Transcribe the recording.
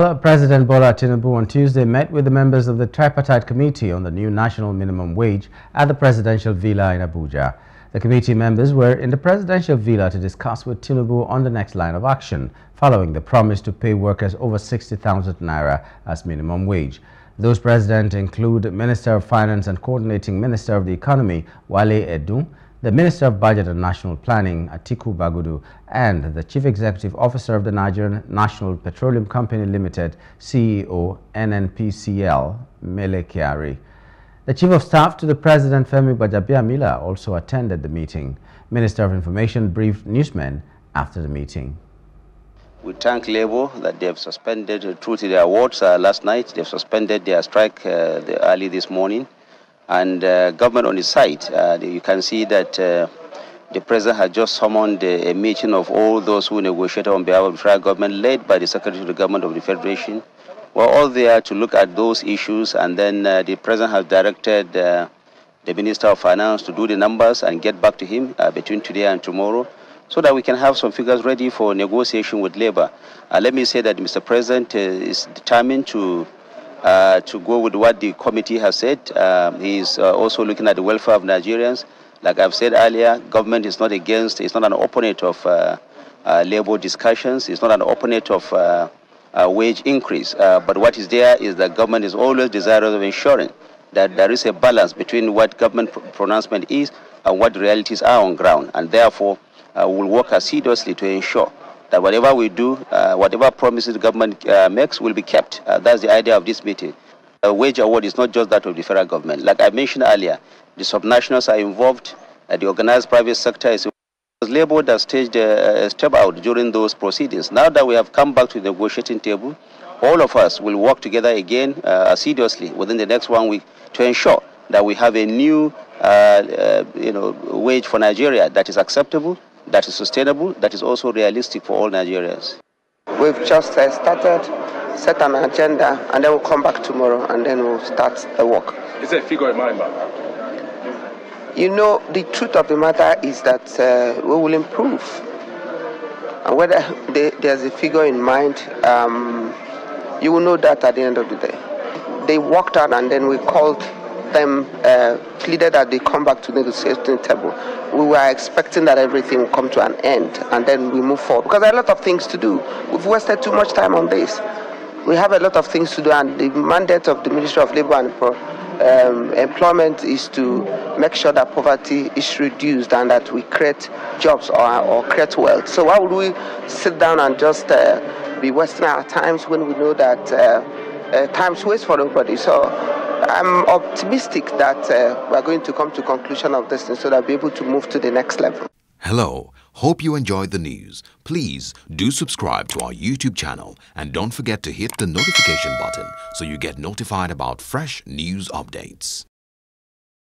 President Bola Tinubu on Tuesday met with the members of the Tripartite Committee on the new national minimum wage at the presidential villa in Abuja. The committee members were in the presidential villa to discuss with Tinubu on the next line of action, following the promise to pay workers over 60,000 naira as minimum wage. Those present include Minister of Finance and Coordinating Minister of the Economy, Wale Edun, the Minister of Budget and National Planning, Atiku Bagudu, and the Chief Executive Officer of the Nigerian National Petroleum Company Limited, CEO, NNPCL, Mele Kyari. The Chief of Staff to the President, Femi Gbajabiamila, also attended the meeting. Minister of Information briefed newsmen after the meeting. We thank Labour that they have suspended, uh, through to their awards uh, last night, they've suspended their strike uh, the early this morning. And uh, government on its side, uh, you can see that uh, the president has just summoned a, a, meeting of all those who negotiated on behalf of the federal government, led by the Secretary of the Government of the Federation. We're all there to look at those issues, and then uh, the president has directed uh, the Minister of Finance to do the numbers and get back to him uh, between today and tomorrow so that we can have some figures ready for negotiation with labor. let me say that Mr. President is determined to uh, to go with what the committee has said. Um, he's uh, also looking at the welfare of Nigerians. Like I've said earlier, government is not against, it's not an opponent of uh, uh labor discussions, it's not an opponent of uh, wage increase. but what is there is that government is always desirous of ensuring that there is a balance between what government pr pronouncement is and what realities are on ground. And therefore, we'll work assiduously to ensure that whatever we do, uh, whatever promises the government uh, makes will be kept. Uh, that's the idea of this meeting. A wage award is not just that of the federal government. Like I mentioned earlier, the subnationals are involved, uh, the organized private sector is Labour that staged a, a step out during those proceedings. Now that we have come back to the negotiating table, all of us will work together again uh, assiduously within the next one week to ensure that we have a new uh, uh, you know, wage for Nigeria that is acceptable, that is sustainable, that is also realistic for all Nigerians. We've just uh, started, set an agenda, and then we'll come back tomorrow and then we'll start the work. Is there a figure in mind. You know, the truth of the matter is that uh, we will improve. And whether they, there's a figure in mind, um, you will know that at the end of the day. They walked out and then we called them uh, pleaded that they come back to the negotiating table. We were expecting that everything would come to an end and then we move forward because there are a lot of things to do. We've wasted too much time on this. We have a lot of things to do, and the mandate of the Ministry of Labour and um, Employment is to make sure that poverty is reduced and that we create jobs or, or create wealth. So why would we sit down and just uh, be wasting our times when we know that uh, uh, time's waste for nobody? So I'm optimistic that uh, we're going to come to conclusion of this and so that we'll be able to move to the next level. Hello. Hope you enjoyed the news. Please do subscribe to our YouTube channel and don't forget to hit the notification button so you get notified about fresh news updates.